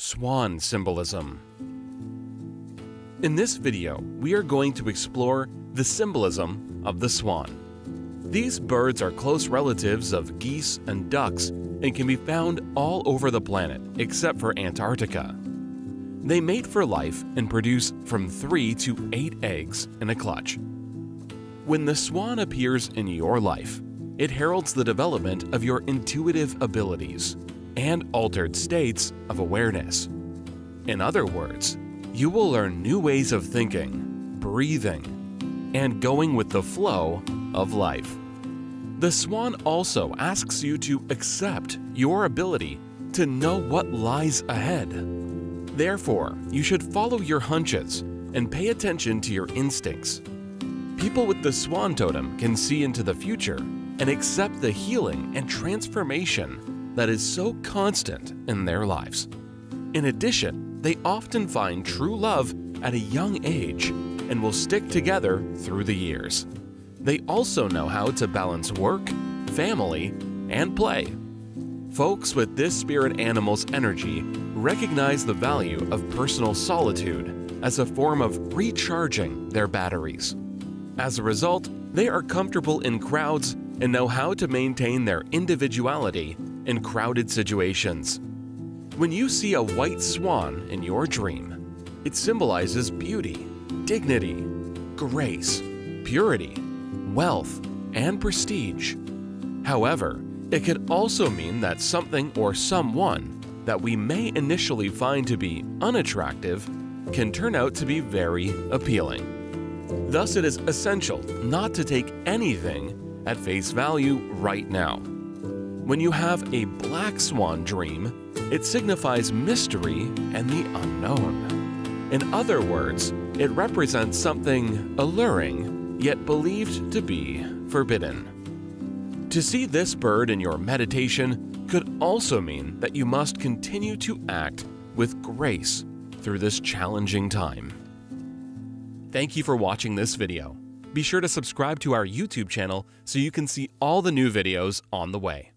Swan Symbolism In this video, we are going to explore the symbolism of the swan. These birds are close relatives of geese and ducks and can be found all over the planet except for Antarctica. They mate for life and produce from 3 to 8 eggs in a clutch. When the swan appears in your life, it heralds the development of your intuitive abilities and altered states of awareness. In other words, you will learn new ways of thinking, breathing, and going with the flow of life. The swan also asks you to accept your ability to know what lies ahead. Therefore, you should follow your hunches and pay attention to your instincts. People with the swan totem can see into the future and accept the healing and transformation that is so constant in their lives. In addition, they often find true love at a young age and will stick together through the years. They also know how to balance work, family, and play. Folks with this spirit animal's energy recognize the value of personal solitude as a form of recharging their batteries. As a result, they are comfortable in crowds and know how to maintain their individuality in crowded situations. When you see a white swan in your dream, it symbolizes beauty, dignity, grace, purity, wealth, and prestige. However, it could also mean that something or someone that we may initially find to be unattractive can turn out to be very appealing. Thus, it is essential not to take anything at face value right now. When you have a black swan dream, it signifies mystery and the unknown. In other words, it represents something alluring, yet believed to be forbidden. To see this bird in your meditation could also mean that you must continue to act with grace through this challenging time. Thank you for watching this video. Be sure to subscribe to our YouTube channel so you can see all the new videos on the way.